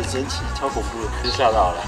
很神奇超恐怖的就吓到了。